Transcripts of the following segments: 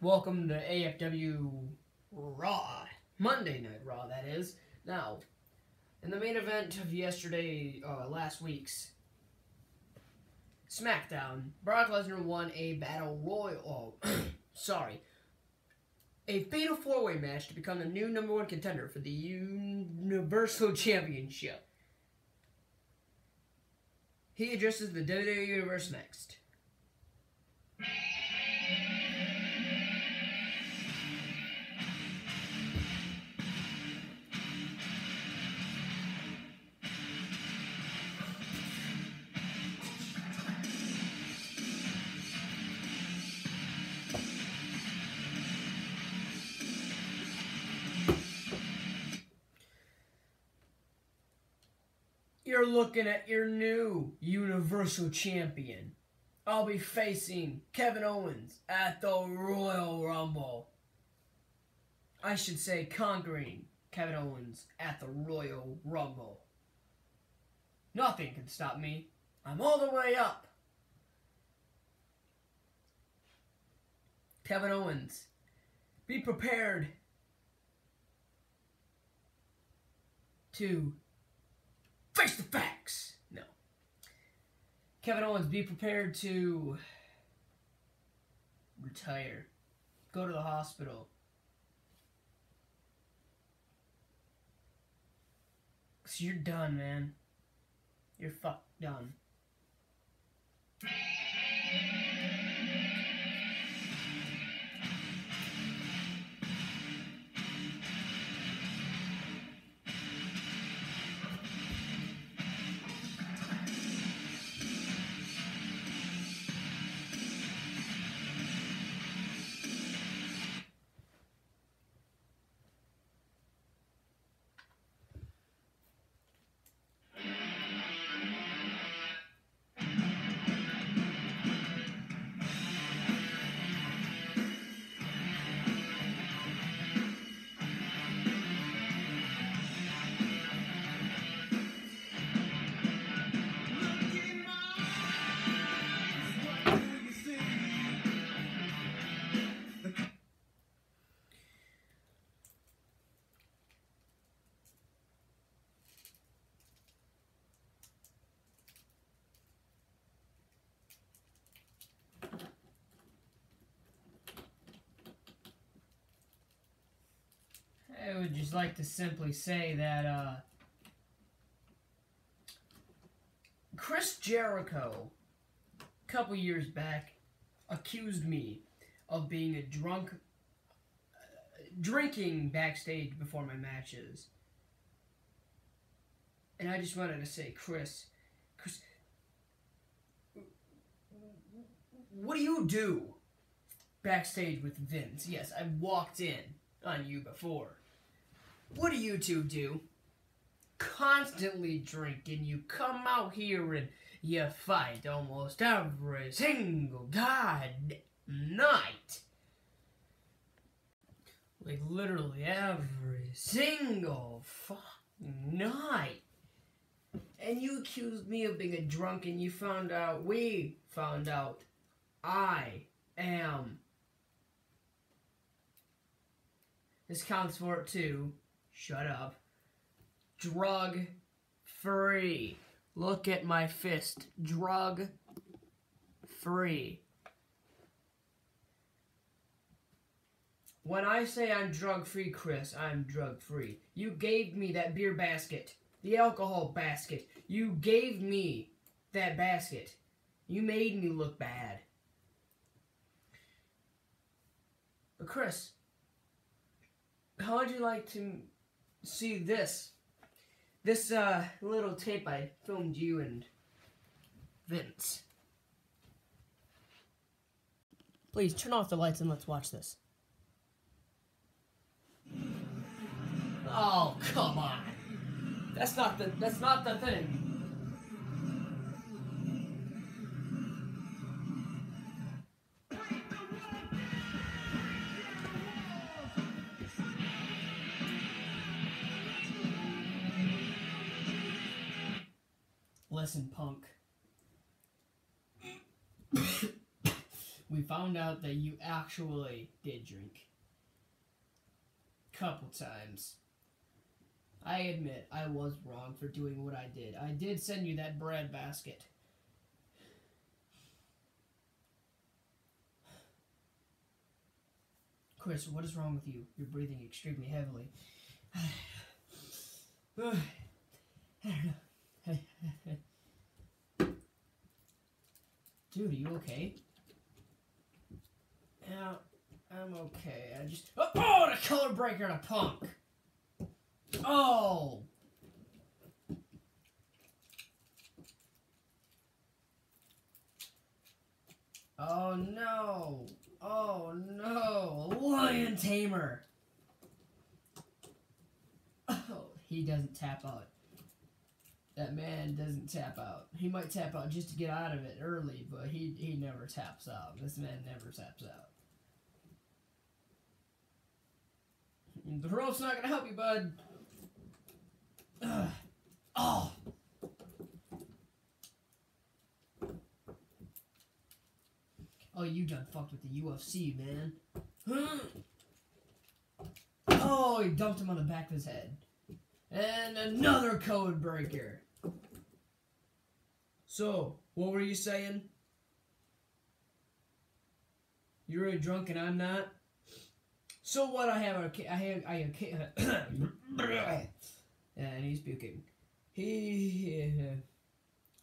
Welcome to AFW Raw. Monday Night Raw, that is. Now, in the main event of yesterday, uh, last week's SmackDown, Brock Lesnar won a Battle Royal. Oh, sorry. A fatal four way match to become the new number one contender for the Universal Championship. He addresses the WWE Universe next. You're looking at your new Universal Champion. I'll be facing Kevin Owens at the Royal Rumble. I should say conquering Kevin Owens at the Royal Rumble. Nothing can stop me. I'm all the way up. Kevin Owens, be prepared to Face the facts. No. Kevin Owens, be prepared to retire. Go to the hospital. Cause you're done, man. You're fucked done. Would just like to simply say that uh, Chris Jericho, a couple years back, accused me of being a drunk, uh, drinking backstage before my matches. And I just wanted to say, Chris, Chris, what do you do backstage with Vince? Yes, I walked in on you before. What do you two do? Constantly drinking. You come out here and you fight almost every single god night. Like literally every single night. And you accused me of being a drunk and you found out, we found out, I am. This counts for it too. Shut up. Drug free. Look at my fist. Drug free. When I say I'm drug free, Chris, I'm drug free. You gave me that beer basket, the alcohol basket. You gave me that basket. You made me look bad. But Chris, how would you like to see this. This uh, little tape I filmed you and Vince. Please turn off the lights and let's watch this. Oh, come on. That's not the that's not the thing. Listen, punk. we found out that you actually did drink. Couple times. I admit I was wrong for doing what I did. I did send you that bread basket. Chris, what is wrong with you? You're breathing extremely heavily. I don't know. Dude, are you okay? Yeah, I'm okay. I just. Oh, oh the code breaker and a punk! Oh! Oh no! Oh no! Lion Tamer! Oh, he doesn't tap out. That man doesn't tap out. He might tap out just to get out of it early, but he, he never taps out. This man never taps out. The rope's not gonna help you, bud. Ugh. Oh! Oh, you done fucked with the UFC, man. Oh, he dumped him on the back of his head. And another code breaker. So, what were you saying? You're really drunk and I'm not? So what? I have a, I have, I have, and he's puking. He,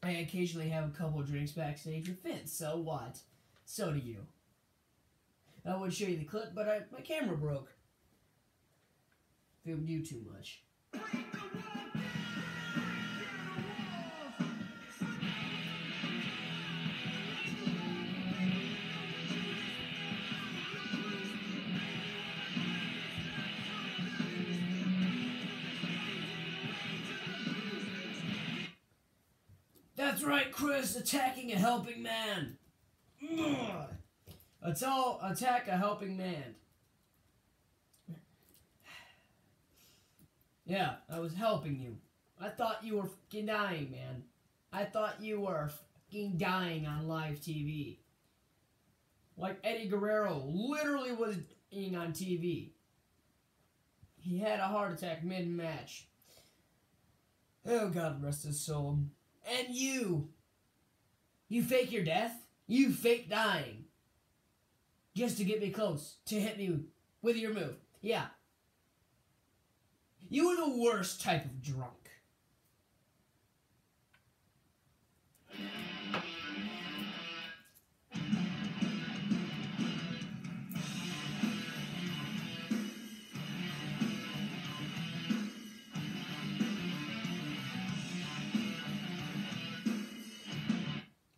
I occasionally have a couple drinks backstage with Vince. So what? So do you. I would show you the clip, but I, my camera broke. Filmed you too much. Right, Chris, attacking a helping man. All attack a helping man. Yeah, I was helping you. I thought you were fucking dying, man. I thought you were fucking dying on live TV. Like Eddie Guerrero literally was being on TV. He had a heart attack mid-match. Oh, God rest his soul. And you! You fake your death? You fake dying. Just to get me close, to hit me with your move. Yeah. You were the worst type of drunk.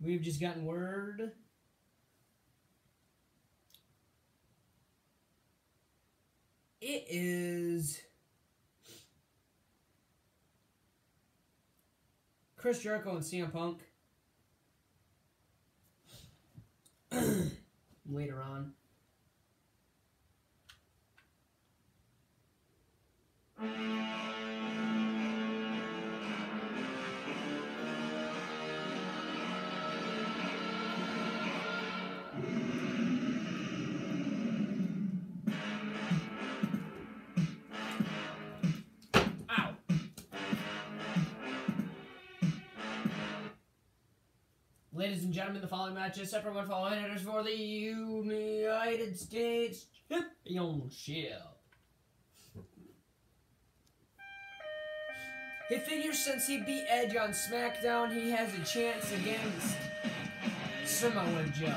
We've just gotten word. It is Chris Jericho and CM Punk. Later on. Ladies and gentlemen, the following match is separate one following hitters for the United States Championship. He figures since he beat Edge on SmackDown, he has a chance against Samoa Joe.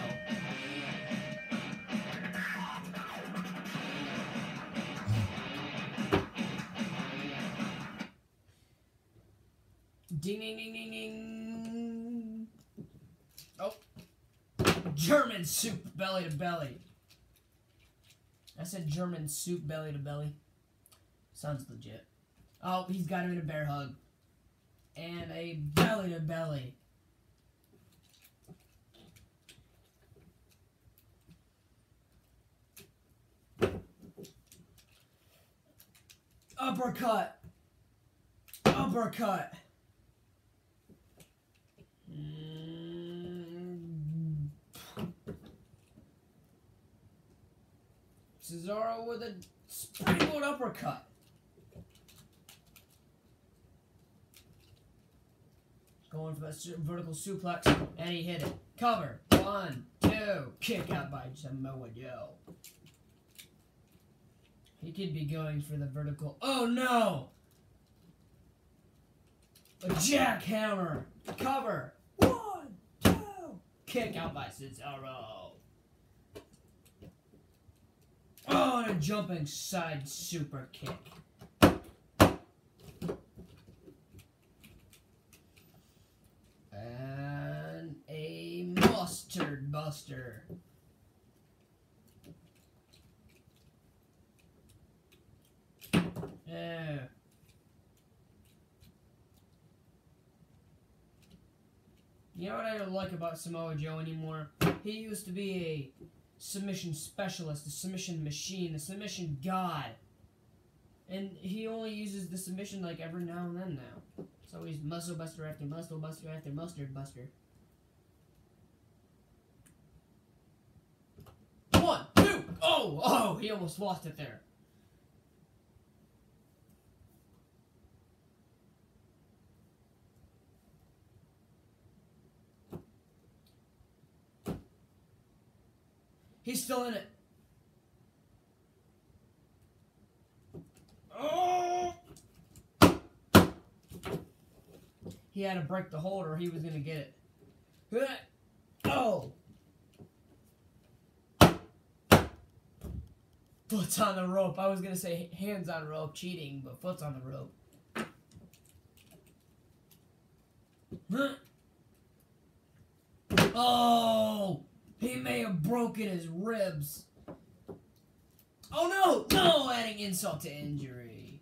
German soup belly to belly. I said German soup belly to belly. Sounds legit. Oh, he's got him in a bear hug. And a belly to belly. Uppercut. Uppercut. Cesaro with a springboard uppercut. Going for that vertical suplex, and he hit it. Cover. One, two. Kick out by Samoa Joe. He could be going for the vertical. Oh no! A jackhammer. Cover. One, two. Kick out by Cesaro. Oh, and a jumping side super kick. And a muscle buster. Yeah. You know what I don't like about Samoa Joe anymore? He used to be a submission specialist, a submission machine, a submission god. And he only uses the submission like every now and then now. So he's muscle buster after muscle buster after muscle buster. One, two, oh, oh, he almost lost it there. He's still in it. Oh! He had to break the hold or he was going to get it. Oh! Foot's on the rope. I was going to say hands on rope, cheating, but foot's on the rope. Oh! Broken his ribs. Oh no! No! Adding insult to injury.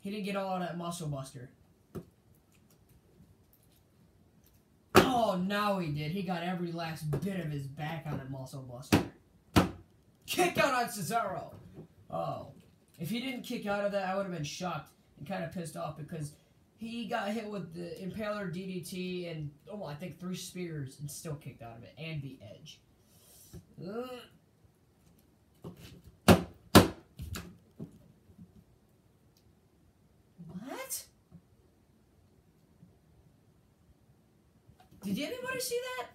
He didn't get all that muscle buster. Oh, now he did. He got every last bit of his back on that muscle buster. Kick out on Cesaro! Oh. If he didn't kick out of that, I would have been shocked and kind of pissed off because he got hit with the Impaler DDT and, oh, I think three spears and still kicked out of it. And the edge. What? Did anybody see that?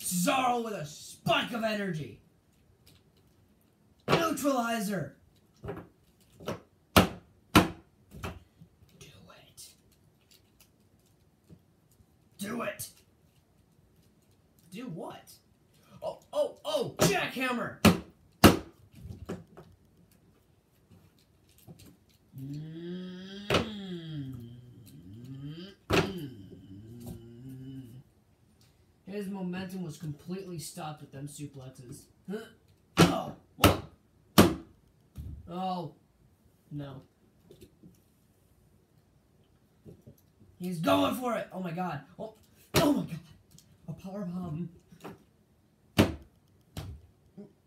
Cesaro with a spike of energy. Neutralizer. Do it. Do it. Do what? Oh, oh, oh, jackhammer. Mm. His momentum was completely stopped with them suplexes. Huh? Oh, what? Oh, no. He's going for it. Oh my god. Oh, oh my god. A power bomb.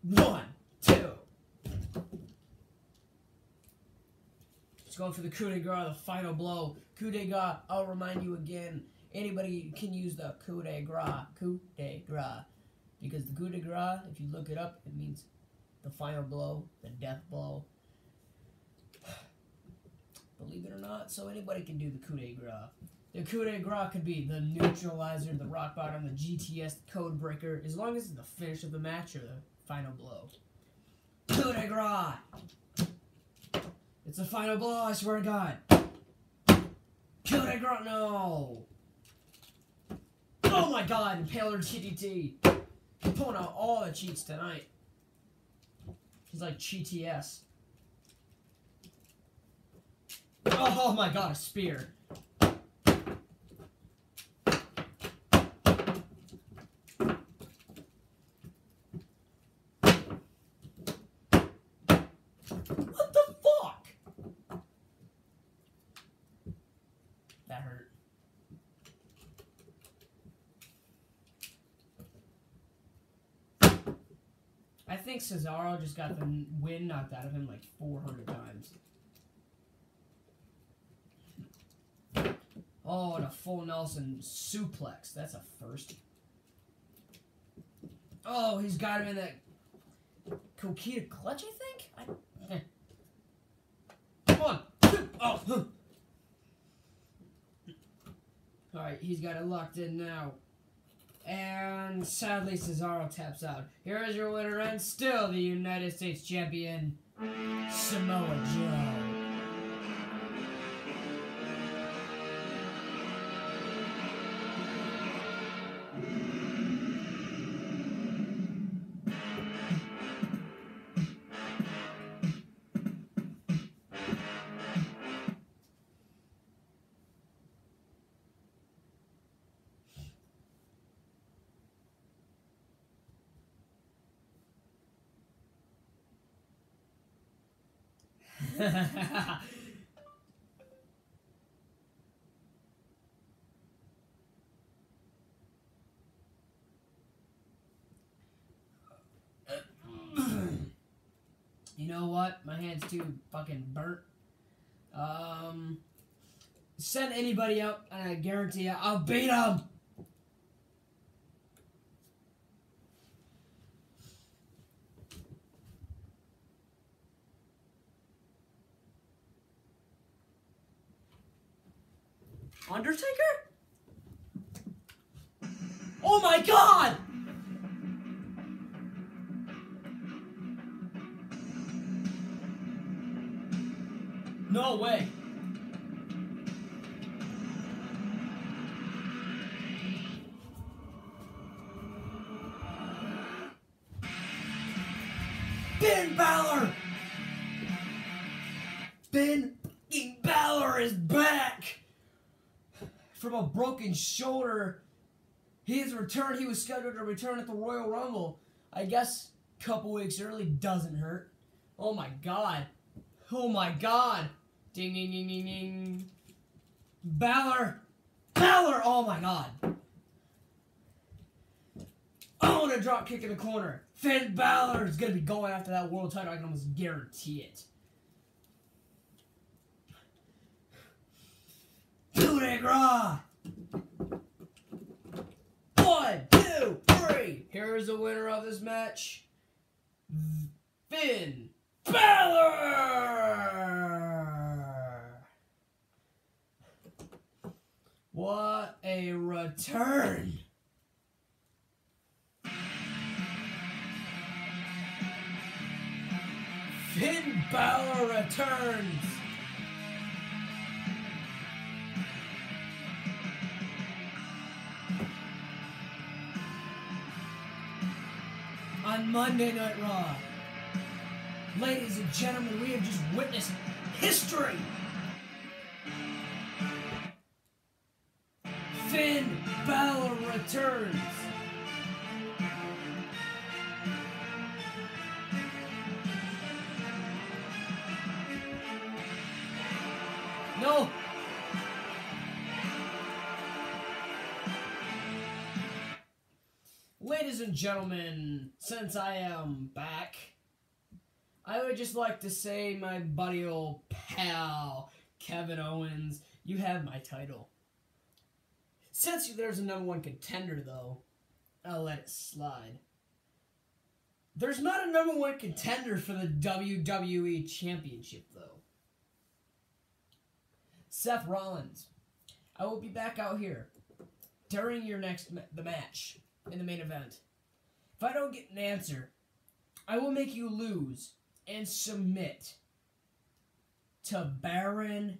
One, two. He's going for the coup de grace, the final blow. Coup de grace. I'll remind you again. Anybody can use the coup de grace. Coup de grace. Because the coup de grace, if you look it up, it means the final blow, the death blow. Believe it or not, so anybody can do the coup de grace. The coup de grace could be the neutralizer, the rock bottom, the GTS, code breaker, as long as it's the finish of the match or the final blow. Coup de grace! It's the final blow, I swear to God. Coup de grace, no! Oh my god, Impaler DDT. He's pulling out all the cheats tonight. He's like GTS. Oh, my god, a spear. What the fuck? That hurt. I think Cesaro just got the wind knocked out of him like 400 times. Oh, and a full Nelson suplex. That's a first. Oh, he's got him in that Coquina clutch, I think? I. Come on. Oh. huh. Alright, he's got it locked in now. And sadly, Cesaro taps out. Here is your winner and still the United States champion, Samoa Joe. You know what? My hand's too fucking burnt. Um, send anybody out, and I guarantee you, I'll beat them. Undertaker? Oh my god! No way. Finn Balor! Finn Balor is back! From a broken shoulder. His return, he was scheduled to return at the Royal Rumble. I guess a couple weeks early doesn't hurt. Oh my god. Oh my god. Ding ding ding ding ding. Balor. Balor! Oh my god. Oh, and a drop kick in the corner. Finn Balor is gonna be going after that world title. I can almost guarantee it. Coup de. One, two, three. Here's the winner of this match. Finn Balor. What a return. Finn Balor returns. on Monday Night Raw. Ladies and gentlemen, we have just witnessed history. Returns. No. Ladies and gentlemen, since I am back, I would just like to say, my buddy old pal, Kevin Owens, you have my title. Since there's a number one contender, though, I'll let it slide. There's not a number one contender for the WWE Championship, though. Seth Rollins, I will be back out here during your next ma- the match in the main event. If I don't get an answer, I will make you lose and submit to Baron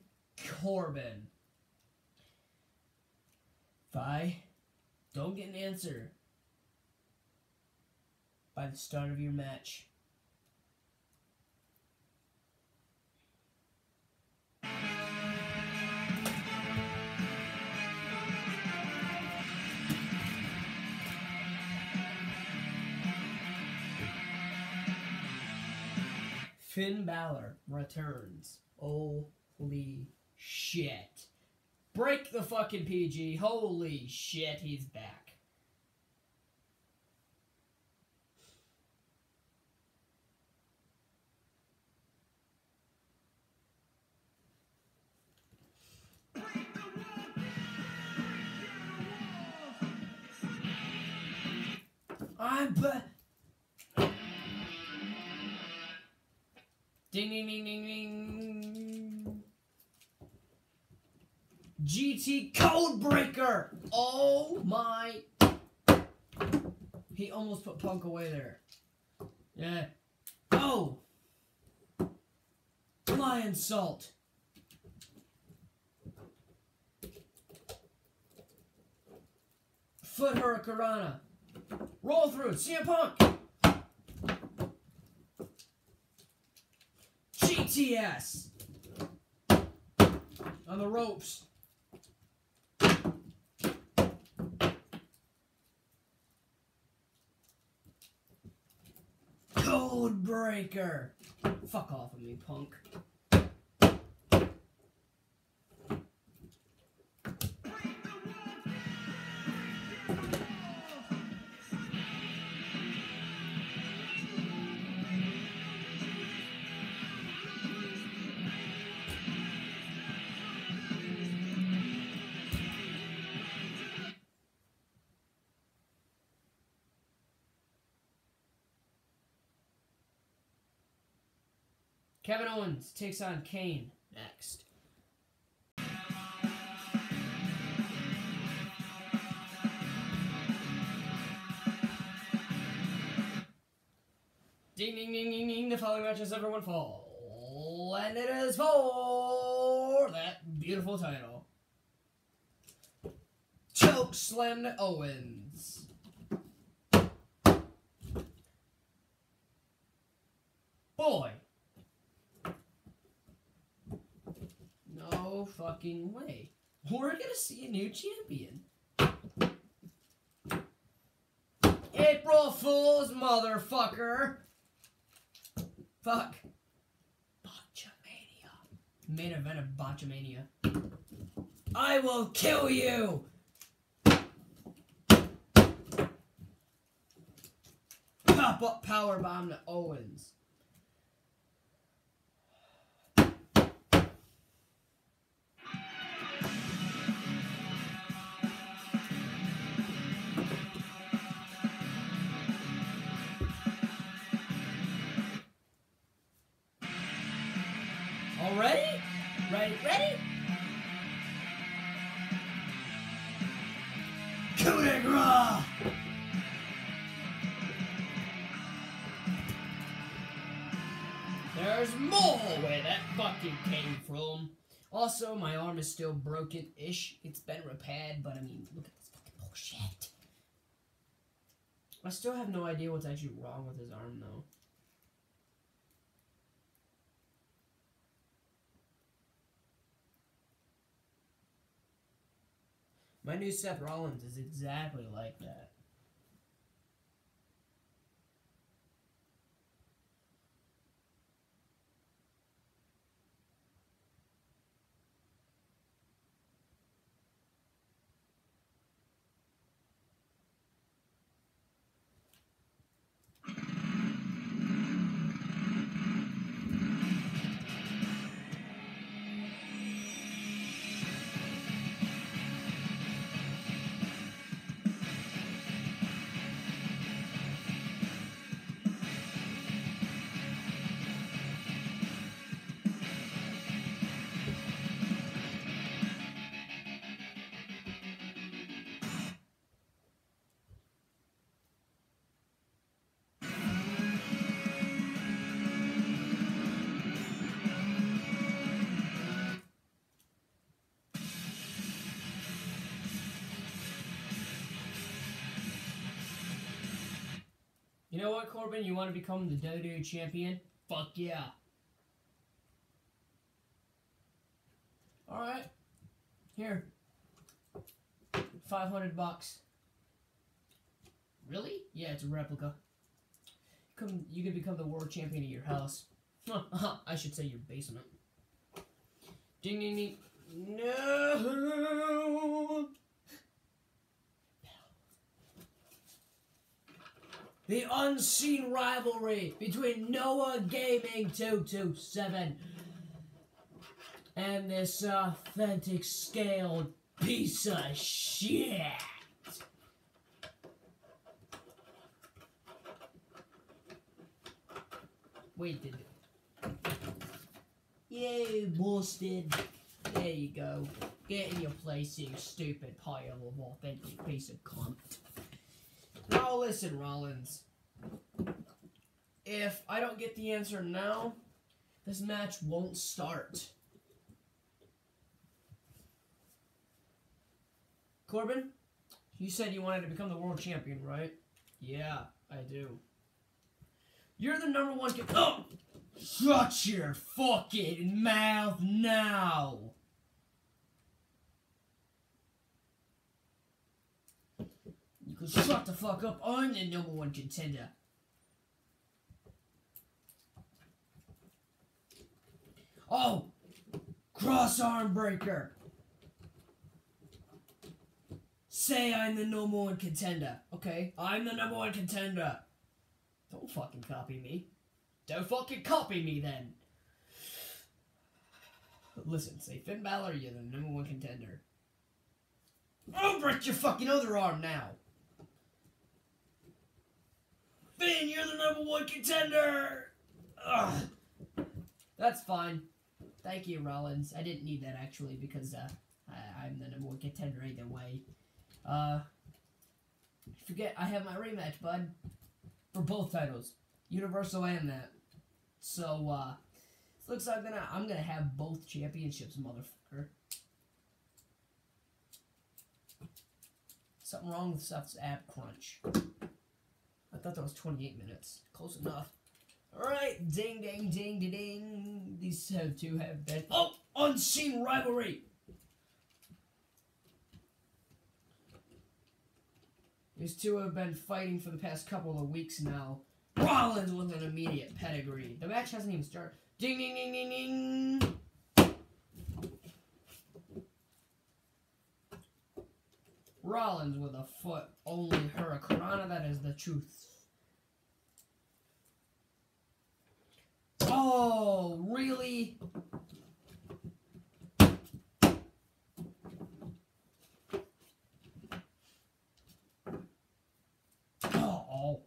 Corbin. I don't get an answer by the start of your match, Finn Balor returns. Holy shit. Break the fucking PG. Holy shit, he's back. I'm back. Ding ding ding ding ding. GT Codebreaker! Oh my. He almost put Punk away there. Yeah. Oh! Lionsault. Foot Hurricanrana. Roll through. See CM Punk. GTS. On the ropes. Code breaker. Fuck off of me, punk. Owens takes on Kane next. Ding ding ding ding ding, the following matches everyone fall. And it is for that beautiful title. Choke slam to Owens. Boy. No fucking way. We're gonna see a new champion. April Fool's motherfucker. Fuck. Botchamania. Main event of Botchamania. I will kill you! Pop up power bomb to Owens. De! There's more where that fucking came from. Also, my arm is still broken-ish. It's been repaired, but I mean, look at this fucking bullshit. I still have no idea what's actually wrong with his arm, though. My new Seth Rollins is exactly like that. Know what, Corbin? You want to become the WWE champion? Fuck yeah. Alright. Here. 500 bucks. Really? Yeah, it's a replica. Come, you can become the world champion of your house. I should say your basement. Ding ding ding. No! The unseen rivalry between Noah Gaming 227 and this authentic scaled piece of shit. We did it. Yay, busted. There you go. Get in your place, you stupid pile of authentic piece of cunt. Now listen, Rollins. If I don't get the answer now, this match won't start. Corbin, you said you wanted to become the world champion, right? Yeah, I do. You're the number one. oh! Shut your fucking mouth now! Can shut the fuck up. I'm the number one contender. Oh! Cross arm breaker! Say I'm the number one contender. Okay, I'm the number one contender. Don't fucking copy me. Don't fucking copy me then. Listen, say Finn Balor, you're the number one contender. I'll break your fucking other arm now. Finn, you're the number one contender. Ugh. That's fine. Thank you, Rollins. I didn't need that actually because uh, I, I'm the number one contender either way. Uh, forget I have my rematch, bud, for both titles, Universal and that. So uh, looks like I'm gonna I'm gonna have both championships, motherfucker. Something wrong with Seth's app crunch. Thought that was 28 minutes. Close enough. Alright, ding, ding, ding, ding, ding. These have two have been. Oh! Unseen rivalry! These two have been fighting for the past couple of weeks now. Rollins with an immediate pedigree. The match hasn't even started. Ding, ding, ding, ding, ding. Rollins with a foot. Only Hurricanrana, that is the truth. Oh, really? Oh.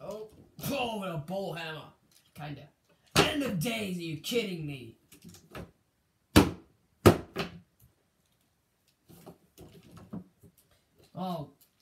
Oh, oh, with a bull hammer. Kinda. End of days, are you kidding me? Oh, ding ding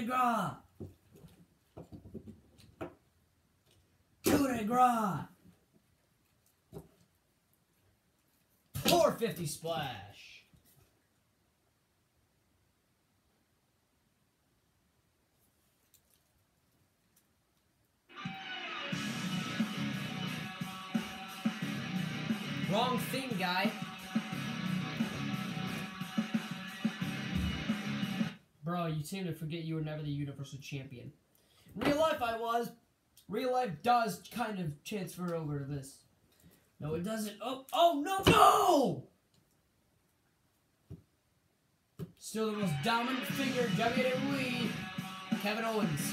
de grace! Coup de grace! 450 splash! Wrong thing, guy. Bro, you seem to forget you were never the Universal Champion. Real life, I was. Real life does kind of transfer over to this. No, it doesn't. Oh, oh, no, no! Still the most dominant figure WWE, Kevin Owens.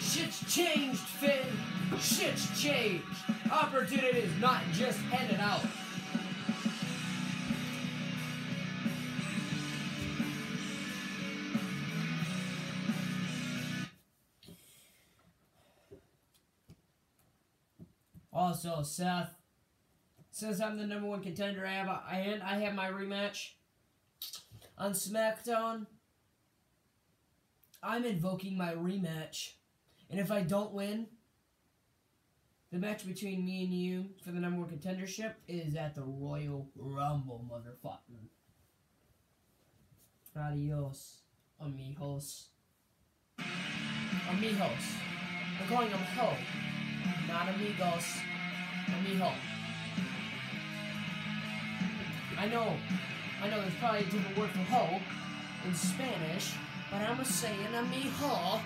Shit's changed, Finn. Shit's changed. Opportunity is not just handed out. Also, Seth, since I'm the number one contender, I have a, and I have my rematch on SmackDown. I'm invoking my rematch, and if I don't win, the match between me and you for the number one contendership is at the Royal Rumble, motherfucker. Adios, amigos. Amigos. I'm calling them ho, not amigos. I need help. I know, I know there's probably a different word for hope in Spanish, but I'm gonna say an amigo